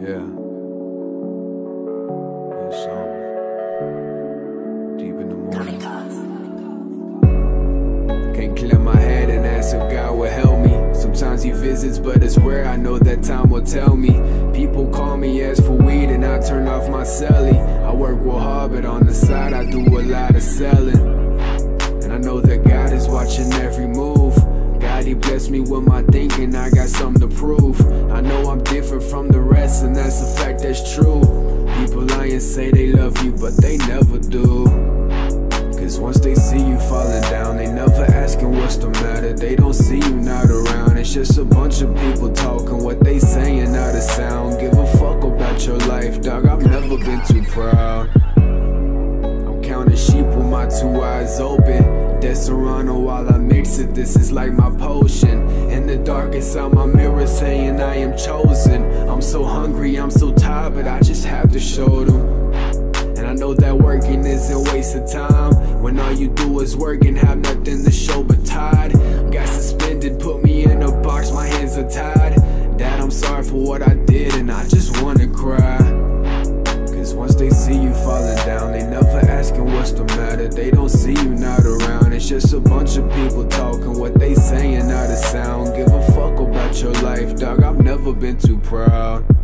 Yeah. It's um, deep in the morning. Can't clear my head and ask if God will help me. Sometimes he visits, but it's rare. I know that time will tell me. People call me, ask for weed, and I turn off my celly. I work with hard, on the side I do a lot of selling. And I know that God is watching every move. God, he blessed me with my thinking. I got something to prove. I know and that's a fact that's true. People lie and say they love you, but they never do. Cause once they see you falling down, they never asking what's the matter. They don't see you not around. It's just a bunch of people talking what they saying out of sound. Give a fuck about your life, dog. I've never been too proud. I'm counting sheep with my two eyes open. Deserano while I mix it, this is like my potion. In the dark, inside my mirror saying I am chosen. I'm so tired, but I just have to show them. And I know that working isn't waste of time. When all you do is work and have nothing to show but tired Got suspended, put me in a box, my hands are tied. Dad, I'm sorry for what I did and I just wanna cry. Cause once they see you falling down, they never asking what's the matter. They don't see you not around, it's just a bunch of people talking What they saying out of sound, give a fuck about your life, dog, I've never been too proud